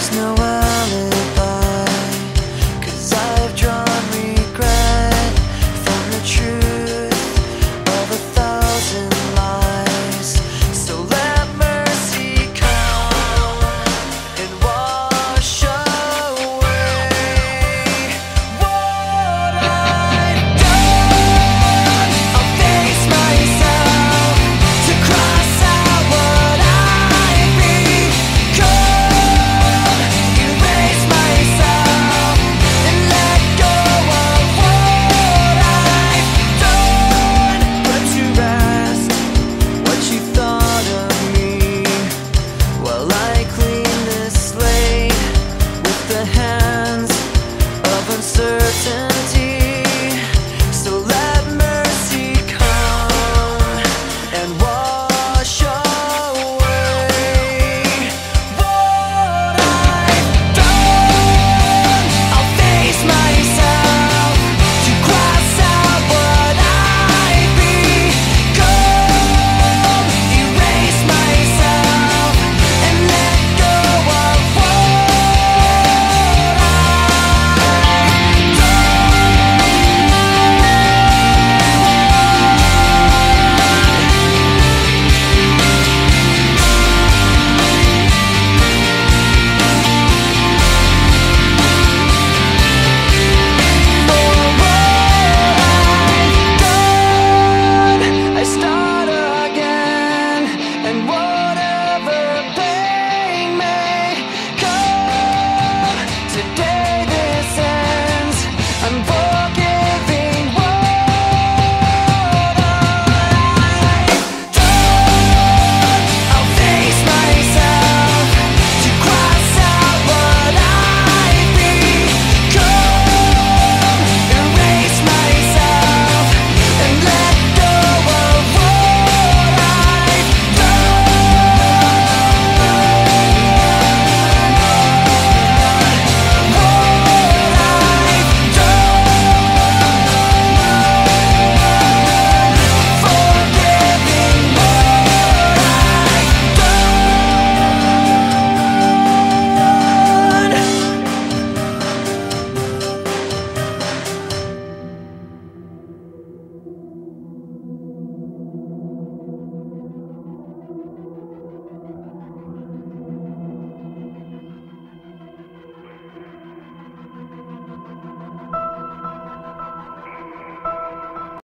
There's no